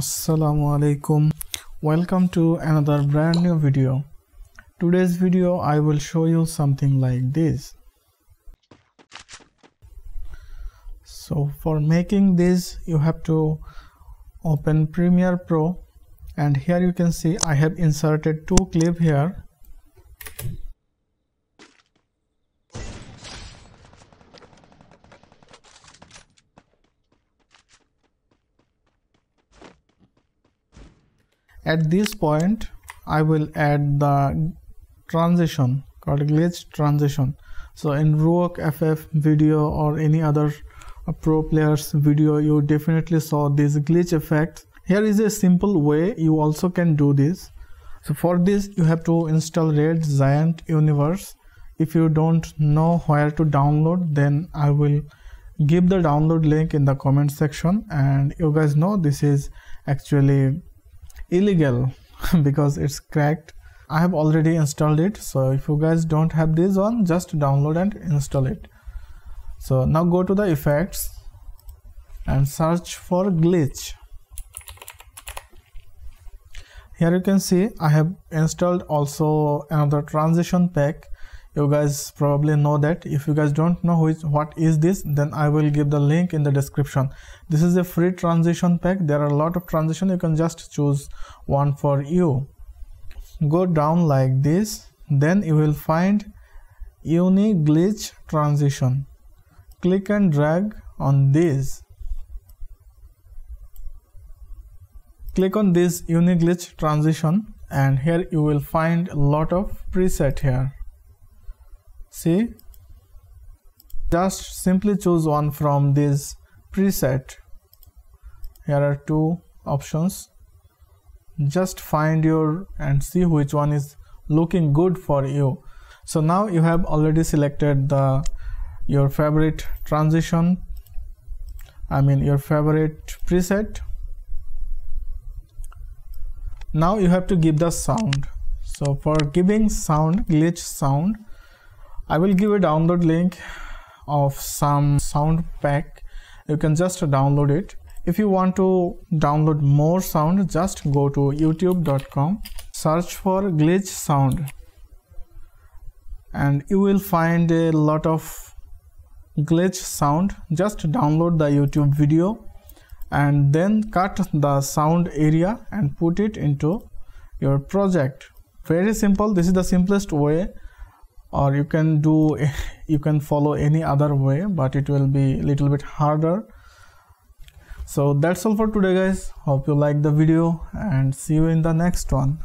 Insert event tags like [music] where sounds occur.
assalamu alaikum. Welcome to another brand new video. Today's video i will show you something like this. So for making this you have to open premiere pro. And here you can see i have inserted two clip here at this point I will add the transition called glitch transition. So in Ruok FF video or any other uh, pro players video you definitely saw this glitch effect here is a simple way you also can do this. So for this you have to install red giant universe. If you don't know where to download then I will give the download link in the comment section. And you guys know this is actually illegal [laughs] because it's cracked. I have already installed it so if you guys don't have this one just download and install it. So now go to the effects and search for glitch. Here you can see I have installed also another transition pack you guys probably know that. If you guys don't know which what is this then i will give the link in the description. This is a free transition pack. There are a lot of transition. You can just choose one for you. Go down like this. Then you will find uni glitch transition. Click and drag on this. Click on this uni glitch transition and here you will find a lot of preset here see? Just simply choose one from this preset. Here are two options. Just find your and see which one is looking good for you. So now you have already selected the your favorite transition. I mean your favorite preset. Now you have to give the sound. So for giving sound glitch sound I will give a download link of some sound pack. You can just download it. If you want to download more sound just go to youtube.com search for glitch sound and you will find a lot of glitch sound. Just download the youtube video and then cut the sound area and put it into your project. Very simple. This is the simplest way or you can do [laughs] you can follow any other way but it will be a little bit harder. So that's all for today guys. Hope you like the video and see you in the next one